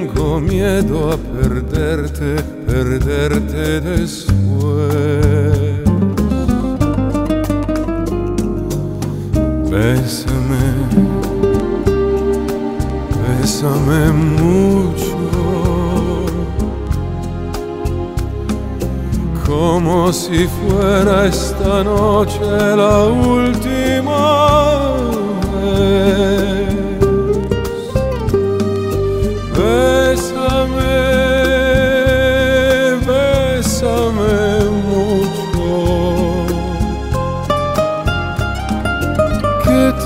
Tengo miedo a perderte, perderte después. Bésame, bésame mucho, como si fuera esta noche la última vez.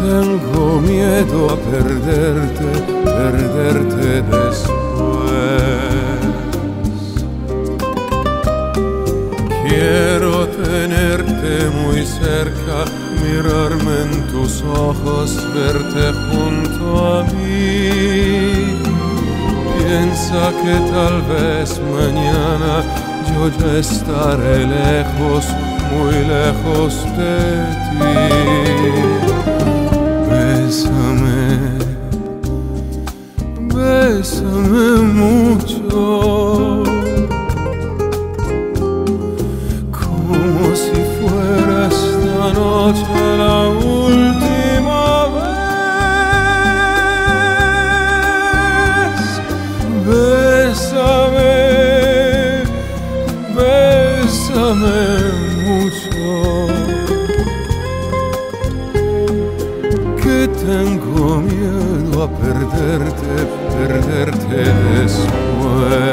Tengo miedo a perderte, perderte después. Quiero tenerte muy cerca, mirarme en tus ojos, verte junto a mí. Piensa que tal vez mañana yo ya estaré lejos, muy lejos de ti. Tengo miedo a perderte, perderte después.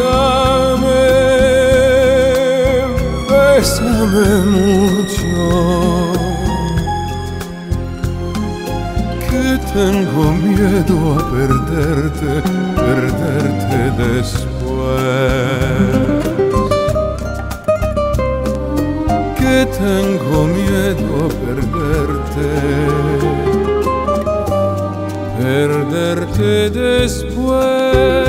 Bésame, bésame mucho, que tengo miedo a perderte, perderte después. Que tengo miedo a perderte, perderte después.